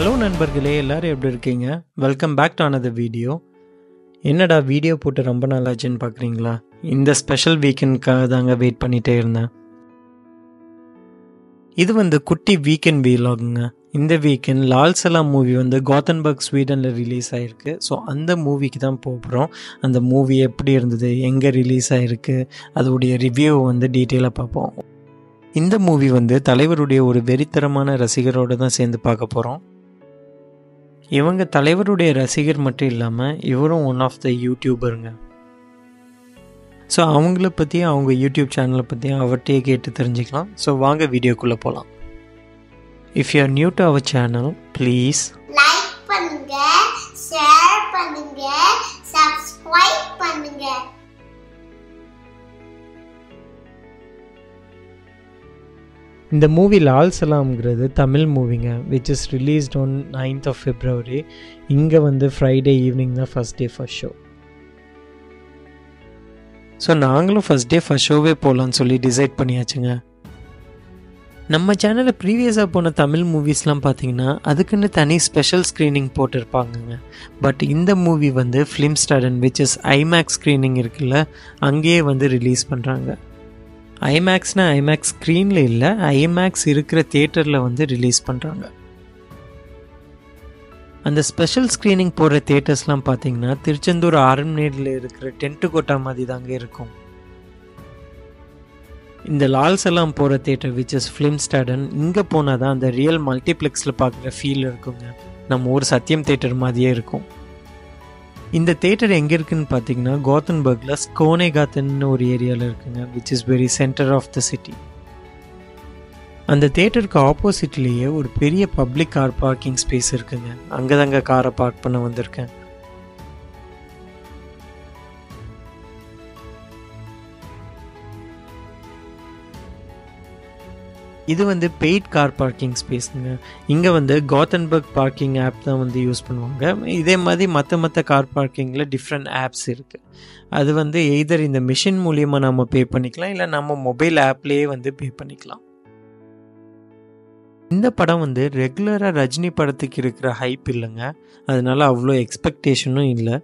Hello நண்பர்களே எல்லோரும் எப்படி இருக்கீங்க? வெல்கம் பேக் டு ஆனது வீடியோ என்னடா வீடியோ போட்டு ரொம்ப நல்லாச்சுன்னு பார்க்குறீங்களா இந்த ஸ்பெஷல் வீக்கெண்ட்காக தாங்க வெயிட் பண்ணிகிட்டே இருந்தேன். இது வந்து குட்டி வீக்கெண்ட் வீலாகுங்க இந்த வீக்கெண்ட் லால் சலாம் மூவி வந்து கோத்தன்பர்க் ஸ்வீடனில் ரிலீஸ் ஆகிருக்கு ஸோ அந்த மூவிக்கு தான் போகிறோம் அந்த மூவி எப்படி இருந்தது? எங்கே ரிலீஸ் ஆகிருக்கு அதோடைய ரிவ்யூ வந்து டீட்டெயிலாக பார்ப்போம். இந்த மூவி வந்து தலைவருடைய ஒரு வெறித்தரமான ரசிகரோடு தான் சேர்ந்து பார்க்க போகிறோம் இவங்க தலைவருடைய ரசிகர் மட்டும் இல்லாமல் இவரும் ஒன் ஆஃப் த யூடியூபருங்க ஸோ அவங்கள பற்றியும் அவங்க யூடியூப் சேனலை பற்றியும் அவர்கிட்டயே கேட்டு தெரிஞ்சுக்கலாம். ஸோ வாங்க வீடியோக்குள்ளே போகலாம் if you are new to our channel please இந்த மூவி லால் சலாம்ங்கிறது Tamil மூவிங்க which is released on ninth of February இங்கே வந்து ஃப்ரைடே ஈவினிங் தான் first day first show so நாங்களும் ஃபஸ்ட் டே ஃபஸ்ட் ஷோவே போகலான்னு சொல்லி டிசைட் பண்ணியாச்சுங்க. நம்ம சேனலில் ப்ரீவியஸாக போன தமிழ் மூவிஸ்லாம் பார்த்தீங்கன்னா அதுக்குன்னு தனி ஸ்பெஷல் ஸ்க்ரீனிங் போட்டிருப்பாங்கங்க. பட் இந்த மூவி வந்து Filmstaden which is IMAX screening இருக்குல்ல அங்கேயே வந்து ரிலீஸ் பண்ணுறாங்க ஐமேக்ஸ்னால் ஐமேக்ஸ் ஸ்க்ரீனில் இல்லை ஐமேக்ஸ் இருக்கிற தேட்டரில் வந்து ரிலீஸ் பண்ணுறாங்க அந்த ஸ்பெஷல் ஸ்க்ரீனிங் போடுற தேட்டர்ஸ்லாம் பார்த்தீங்கன்னா திருச்செந்தூர் ஆரம்நேரில் இருக்கிற டென்ட்டு கோட்டா மாதிரி தாங்க இருக்கும். இந்த லால்ஸ் எல்லாம் போகிற theatre which is Filmstaden இங்கே போனால் தான் அந்த ரியல் மல்டிப்ளெக்ஸில் பார்க்குற ஃபீல் இருக்குங்க. நம்ம ஊர் சத்யம் தேட்டர் மாதிரியே இருக்கும். இந்த தேட்டர் எங்கே இருக்குன்னு பார்த்தீங்கன்னா கோத்தன்பர்கில் ஸ்கோனேகாத்தன்னு ஒரு ஏரியாவில் இருக்குங்க which is very centre of the city அந்த தேட்டருக்கு ஆப்போசிட்லேயே ஒரு பெரிய பப்ளிக் கார் பார்க்கிங் ஸ்பேஸ் இருக்குங்க. அங்கே தாங்க காரை பார்க் பண்ண வந்திருக்கேன். இது வந்து பெய்ட் கார் பார்க்கிங் ஸ்பேஸுங்க இங்கே வந்து கோத்தன்பர்க் பார்க்கிங் ஆப் தான் வந்து யூஸ் பண்ணுவாங்க. இதே மாதிரி மற்ற மற்ற கார் பார்க்கிங்கில் டிஃப்ரெண்ட் ஆப்ஸ் இருக்குது அது வந்து எய்தர் இந்த மிஷின் மூலியமாக நம்ம பே பண்ணிக்கலாம் இல்லை நம்ம மொபைல் ஆப்லேயே வந்து பே பண்ணிக்கலாம். இந்த படம் வந்து ரெகுலராக ரஜினி படத்துக்கு இருக்கிற ஹைப் இல்லைங்க. அதனால அவ்வளோ எக்ஸ்பெக்டேஷனும் இல்லை.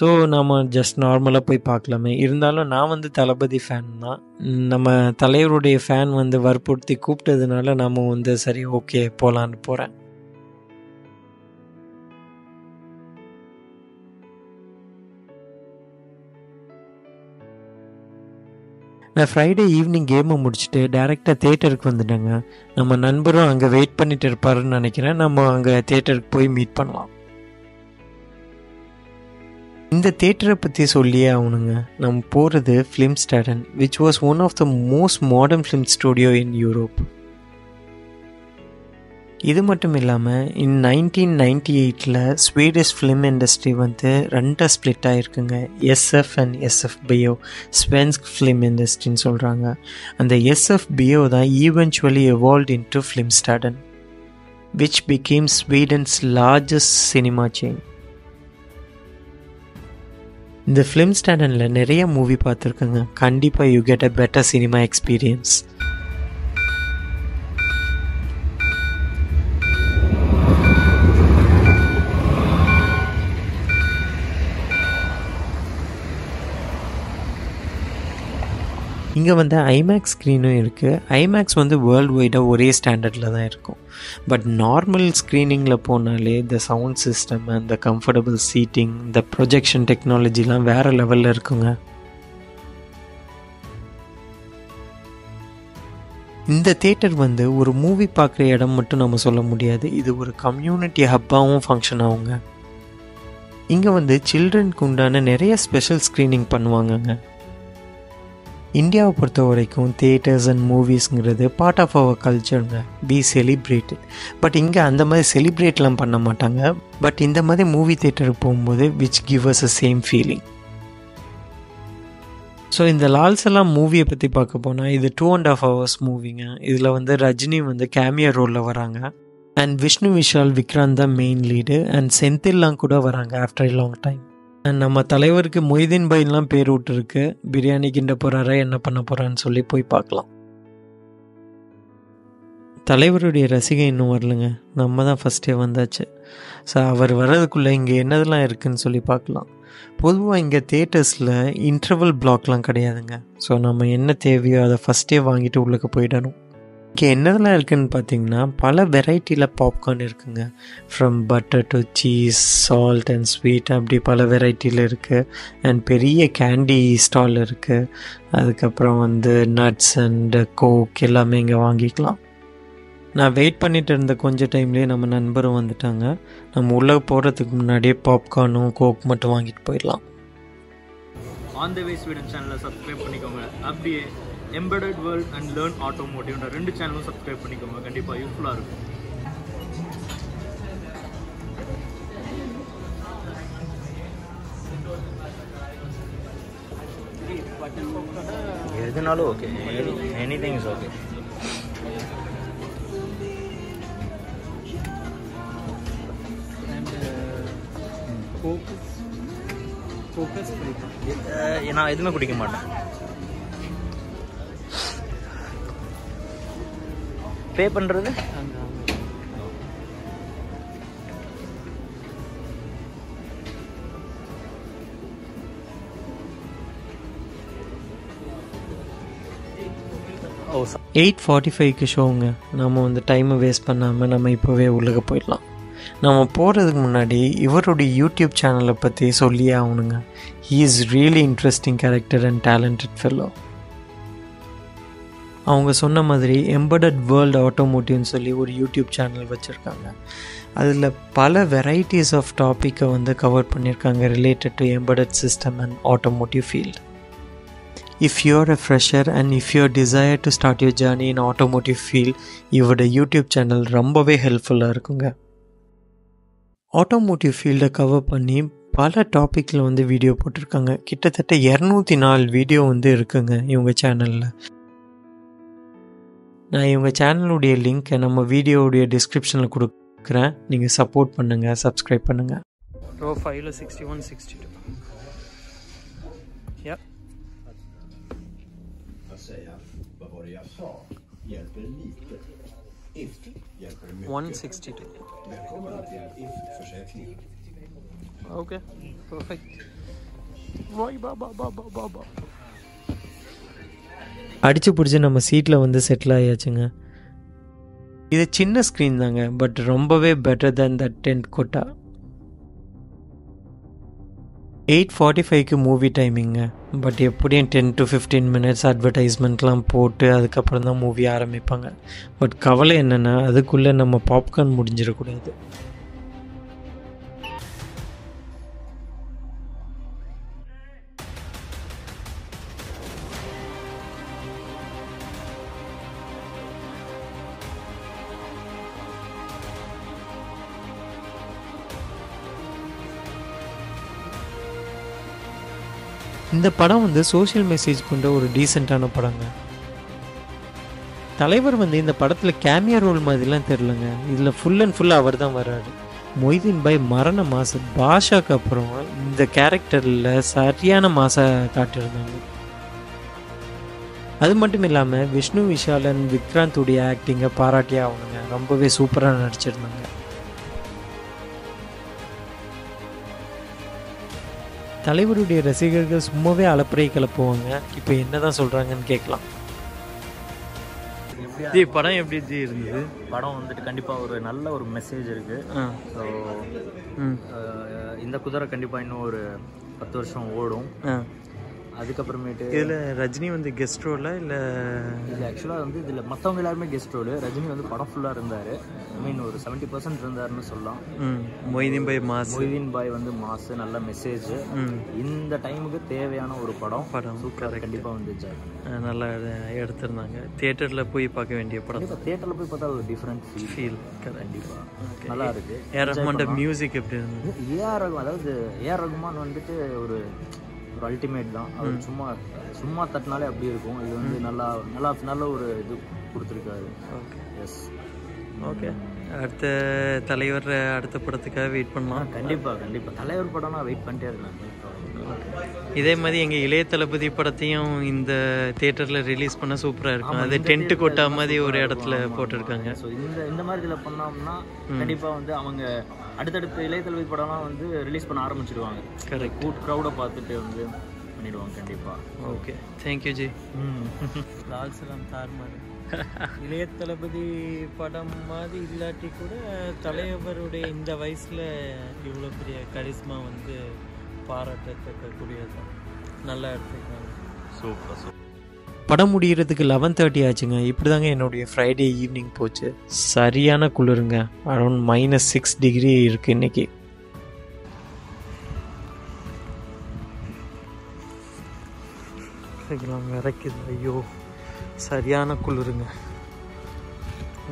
ஸோ நம்ம ஜஸ்ட் நார்மலாக போய் பார்க்கலாமே. இருந்தாலும் நான் வந்து தளபதி ஃபேன் தான். நம்ம தலைவருடைய ஃபேன் வந்து வற்புறுத்தி கூப்பிட்டதுனால நம்ம வந்து சரி ஓகே போகலான்னு போகிறேன் நான் ஃப்ரைடே ஈவினிங் கேமை முடிச்சுட்டு டேரெக்டாக தேட்டருக்கு வந்துட்டேங்க. நம்ம நண்பரும் அங்கே வெயிட் பண்ணிட்டு இருப்பாருன்னு நினைக்கிறேன். நம்ம அங்கே தேட்டருக்கு போய் மீட் பண்ணலாம். இந்த தேட்டரை பற்றி சொல்லியே ஆகணுங்க. நம்ம போகிறது Filmstaden which was one of the most modern film studio in Europe இது மட்டும் இல்லாமல் இன் நைன்டீன் நைன்டி எயிட்டில் ஸ்வீடிஷ் ஃபிலிம் இண்டஸ்ட்ரி வந்து ரெண்டாக split ஆகிருக்குங்க SF and SF Bio Svensk film இண்டஸ்ட்ரின்னு சொல்கிறாங்க அந்த எஸ்எஃப் பியோ தான் eventually evolve into Filmstaden which became Sweden's largest cinema chain இந்த ஃபிலிம் ஸ்டாண்டனில் நிறைய மூவி பார்த்துருக்குங்க. கண்டிப்பாக you get a better cinema experience இங்கே வந்து ஐமேக்ஸ் ஸ்க்ரீனும் இருக்குது ஐமேக்ஸ் வந்து வேர்ல்டு வைடாக ஒரே ஸ்டாண்டர்டில் தான் இருக்கும். பட் நார்மல் ஸ்க்ரீனிங்கில் போனாலே இந்த சவுண்ட் சிஸ்டம் அந்த கம்ஃபர்டபுள் சீட்டிங் இந்த ப்ரொஜெக்ஷன் டெக்னாலஜிலாம் வேறு லெவலில் இருக்குங்க. இந்த தேட்டர் வந்து ஒரு மூவி பார்க்குற இடம் மட்டும் நம்ம சொல்ல முடியாது. இது ஒரு கம்யூனிட்டி ஹப்பாகவும் ஃபங்க்ஷன் ஆகுங்க. இங்கே வந்து சில்ட்ரனுக்கு உண்டான நிறைய ஸ்பெஷல் ஸ்க்ரீனிங் பண்ணுவாங்கங்க. இந்தியாவை பொறுத்த வரைக்கும் தேட்டர்ஸ் அண்ட் மூவிஸுங்கிறது பார்ட் ஆஃப் அவர் கல்ச்சருங்க வி செலிப்ரேட்டட் பட் இங்கே அந்த மாதிரி செலிப்ரேட்லாம் பண்ண மாட்டாங்க. பட் இந்த மாதிரி மூவி தேட்டருக்கு போகும்போது which give us a same feeling so இந்த லால்சலாம் மூவியை பற்றி பார்க்க போனால் இது டூ அண்ட் ஆஃப் ஹவர்ஸ் மூவிங்க இதில் வந்து ரஜினி வந்து கேமியா ரோலில் வராங்க. அண்ட் விஷ்ணு விஷால் விக்ராந்த் தான் மெயின் லீடு அண்ட் செந்தில்லாம் கூட வராங்க ஆஃப்டர் லாங் டைம் நம்ம தலைவருக்கு மொய்தீன் பைன்லாம் பேர் விட்டுருக்கு. பிரியாணி கிண்ட போகிறாரா என்ன பண்ண போகிறான்னு சொல்லி போய் பார்க்கலாம். தலைவருடைய ரசிகை இன்னும் வரலங்க. நம்ம தான் ஃபஸ்ட்டே வந்தாச்சு. ஸோ அவர் வர்றதுக்குள்ளே இங்கே என்னதெல்லாம் இருக்குதுன்னு சொல்லி பார்க்கலாம். பொதுவாக இங்கே தேட்டர்ஸில் இன்டர்வல் பிளாக்லாம் கிடையாதுங்க. ஸோ நம்ம என்ன தேவையோ அதை ஃபஸ்ட்டே வாங்கிட்டு உள்ளுக்கு போயிடணும். இங்கே என்னதெல்லாம் இருக்குதுன்னு பார்த்தீங்கன்னா பல வெரைட்டியில் பாப்கார்ன் இருக்குங்க. From butter to cheese salt and sweet அப்படி பல வெரைட்டியில் இருக்குது அண்ட் பெரிய கேண்டி ஸ்டால் இருக்குது அதுக்கப்புறம் வந்து நட்ஸ் அண்ட் கோக் எல்லாமே இங்கே வாங்கிக்கலாம். நான் வெயிட் பண்ணிட்டு இருந்த கொஞ்சம் டைம்லேயே நம்ம நண்பரும் வந்துட்டாங்க. நம்ம உள்ளே போகிறதுக்கு முன்னாடியே பாப்கார்னும் கோக் மட்டும் வாங்கிட்டு போயிடலாம். ஆன் த வே ஸ்வீடன் சேனலை சப்ஸ்கிரைப் பண்ணிக்கோங்க. அப்படியே எம்பெடட் வேர்ல்ட் அண்ட் லேர்ன் ஆட்டோமோட்டிவ்ன்ற ரெண்டு சேனலும் சப்ஸ்கிரைப் பண்ணிக்கோங்க. கண்டிப்பாக யூஸ்ஃபுல்லாக இருக்கும். எதுனாலும் okay any thing is okay நான் எதுவுமே குடிக்க மாட்டேன். பே பண்ணுறது எயிட் ஃபார்ட்டி ஃபைவ்க்கு ஷோங்க நம்ம வந்து டைமை வேஸ்ட் பண்ணாமல் நம்ம இப்போவே உள்ளே போயிடலாம். நம்ம போகிறதுக்கு முன்னாடி இவருடைய யூடியூப் சேனலை பற்றி சொல்லியே ஆகணுங்க. He is really interesting character and talented fellow அவங்க சொன்ன மாதிரி எம்படட் வேர்ல்டு ஆட்டோமோட்டிவ்னு சொல்லி ஒரு யூடியூப் சேனல் வச்சுருக்காங்க. அதில் பல வெரைட்டிஸ் ஆஃப் டாப்பிக்கை வந்து கவர் பண்ணியிருக்காங்க related to embedded system and automotive field if you're a fresher and if you're desire to start your journey in automotive field இவரோட யூடியூப் சேனல் ரொம்பவே ஹெல்ப்ஃபுல்லாக இருக்குங்க. ஆட்டோமோட்டிவ் ஃபீல்டை கவர் பண்ணி பல டாப்பிக்கில் வந்து வீடியோ போட்டிருக்காங்க. கிட்டத்தட்ட இரநூத்தி நாலு வீடியோ வந்து இருக்குங்க இவங்க சேனலில் நான் இவங்க சேனலுடைய லிங்க்கை நம்ம வீடியோவுடைய டிஸ்கிரிப்ஷனில் கொடுக்குறேன் நீங்கள் சப்போர்ட் பண்ணுங்கள் சப்ஸ்கிரைப் பண்ணுங்கள் ரோ ஃபைவ்ல sixty one sixty two yeah Vad var det jag sa? Hjälper lite. If hjälper mycket. One sixty two Välkommen till If-försäkring. Okay perfect அடித்து பிடிச்சி நம்ம சீட்டில் வந்து செட்டில் ஆயாச்சுங்க. இது சின்ன ஸ்க்ரீன் தாங்க பட் ரொம்பவே பெட்டர் தேன் த டென்ட் கொட்டா எயிட் ஃபார்ட்டி ஃபைவ்க்கு மூவி டைமிங்க பட் எப்படியும் டென் டு ஃபிஃப்டீன் மினிட்ஸ் அட்வர்டைஸ்மெண்ட்லாம் போட்டு அதுக்கப்புறம் தான் மூவி ஆரம்பிப்பாங்க. பட் கவலை என்னென்னா அதுக்குள்ளே நம்ம பாப்கார்ன் முடிஞ்சிடக்கூடாது. இந்த படம் வந்து சோஷியல் மெசேஜ் கொண்ட ஒரு டீசெண்டான படங்க. தலைவர் வந்து இந்த படத்தில் கேமியா ரோல் மாதிரிலாம் தெரிலங்க இதில் ஃபுல் அண்ட் ஃபுல் அவர் தான் வர்றாரு. மொய்தீன் பாய் மரண மாசு பாஷாக்கு அப்புறம் இந்த கேரக்டரில் சரியான மாசை காட்டியிருந்தாங்க. அது மட்டும் இல்லாமல் விஷ்ணு விஷாலன் விக்ராந்துடைய ஆக்டிங்கை பாராட்டியே ஆகணுங்க. ரொம்பவே சூப்பராக நடிச்சிருந்தாங்க. தலைவருடைய ரசிகர்கள் சும்மாவே அலப்பறை கிளப்புவாங்க. இப்போ என்னதான் சொல்கிறாங்கன்னு கேட்கலாம். ஜி படம் எப்படி ஜி இருந்தது? படம் வந்துட்டு கண்டிப்பாக ஒரு நல்ல ஒரு மெசேஜ் இருக்குது ஸோ இந்த குதிரை கண்டிப்பாக இன்னும் ஒரு பத்து வருஷம் ஓடும். அதுக்கப்புறமேட்டு இதில் ரஜினி வந்து கெஸ்ட் ரோலா இல்லை? இது ஆக்சுவலாக வந்து இதில் மற்றவங்க எல்லாருமே கெஸ்ட் ரோடு ரஜினி வந்து படம் ஃபுல்லாக இருந்தார். ஐ மீன் ஒரு செவன்ட்டி பர்சன்ட் இருந்தாருன்னு சொல்லலாம். மொய்தீன் பாய் மாஸ். மொய்தீன் பாய் வந்து மாசு நல்ல மெசேஜ் இந்த டைமுக்கு தேவையான ஒரு படம் படம் சூப்பர் கண்டிப்பாக வந்துச்சு. நல்லா எடுத்திருந்தாங்க. தியேட்டரில் போய் பார்க்க வேண்டிய படம். தேட்டரில் போய் பார்த்தா ஒரு டிஃப்ரெண்ட் ஃபீல் ஃபீல் கண்டிப்பாக நல்லா இருக்கு. ஏஆர் ரஹ்மான்ட மியூசிக் எப்படி இருந்தது? ஏஆர் ரகுமான் அதாவது ஏஆர் ரகுமான் வந்துட்டு ஒரு ஒரு அல்டிமேட் தான். அவர் சும்மா சும்மா தட்டினாலே அப்படி இருக்கும். இது வந்து நல்லா நல்லா நல்ல ஒரு இது கொடுத்துருக்காரு. ஓகே. Yes okay. அடுத்த தலைவர் அடுத்த படத்துக்காக வெயிட் பண்ணலாம். கண்டிப்பாக கண்டிப்பாக தலைவர் படம் நான் வெயிட் பண்ணிட்டே இருக்கேன் இதே மாதிரி எங்கள் இளைய தளபதி படத்தையும் இந்த தேட்டரில் ரிலீஸ் பண்ண சூப்பராக இருக்கும். அது டென்ட்டு theatre கொட்டா மாதிரி ஒரு இடத்துல போட்டிருக்காங்க. So, இந்த இந்த மாதிரி இதில் பண்ணோம்னா கண்டிப்பா வந்து அவங்க அடுத்தடுத்த இளைய தளபதி படம்லாம் வந்து ரிலீஸ் பண்ண ஆரம்பிச்சிடுவாங்க கரெக்ட் கூட் க்ரௌடை பார்த்துட்டு வந்து பண்ணிடுவாங்க கண்டிப்பா. Okay thank you G Lal Salaam தார்மார். இளைய தளபதி படம் மாதிரி இல்லாட்டி கூட தலைவருடைய இந்த வயசில் இவ்வளோ பெரிய கரிஸ்மா வந்து பாராட்டத்தக்கக்கூடியது. நல்லா எடுத்துருக்காங்க சூப்பர் சூப்பர். படம் முடிகிறதுக்கு லெவன் தேர்ட்டி ஆச்சுங்க. இப்படி தாங்க என்னுடைய ஃப்ரைடே ஈவினிங் போச்சு. சரியான குளிருங்க. அரௌண்ட் மைனஸ் சிக்ஸ் டிகிரி இருக்குது இன்னைக்கு. விரைக்குது. ஐயோ சரியான குளிருங்க.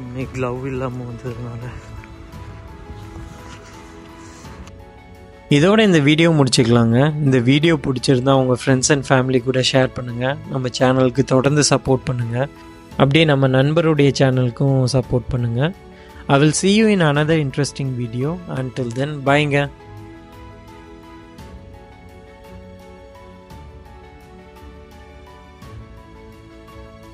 இன்னைக்கு க்ளவ் இல்லாமல் வந்ததுனால. இதோட இந்த வீடியோ முடிச்சுக்கலாங்க. இந்த வீடியோ பிடிச்சிருந்தா உங்கள் ஃப்ரெண்ட்ஸ் அண்ட் ஃபேமிலி கூட ஷேர் பண்ணுங்கள் நம்ம சேனலுக்கு தொடர்ந்து சப்போர்ட் பண்ணுங்கள் அப்படியே நம்ம நண்பருடைய சேனலுக்கும் சப்போர்ட் பண்ணுங்கள் I will see you in another interesting video until then பாய்ங்க